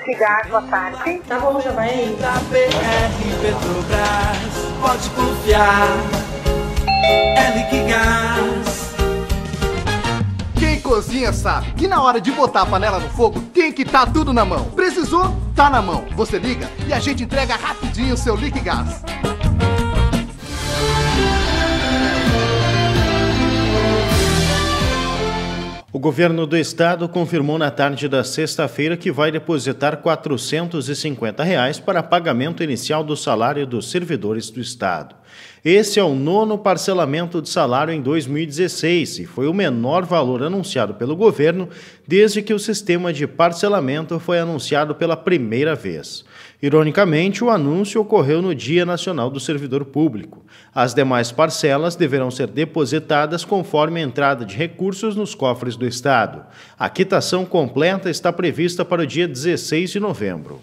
Liquigás, boa tarde. Tá bom, já vai aí. Da BR Petrobras, pode confiar. É Liquigás. Quem cozinha sabe que na hora de botar a panela no fogo tem que estar tá tudo na mão. Precisou? Tá na mão. Você liga e a gente entrega rapidinho o seu Liquigás. Governo do estado confirmou na tarde da sexta-feira que vai depositar 450 reais para pagamento inicial do salário dos servidores do estado. Esse é o nono parcelamento de salário em 2016 e foi o menor valor anunciado pelo governo desde que o sistema de parcelamento foi anunciado pela primeira vez. Ironicamente, o anúncio ocorreu no Dia Nacional do Servidor Público. As demais parcelas deverão ser depositadas conforme a entrada de recursos nos cofres do Estado. A quitação completa está prevista para o dia 16 de novembro.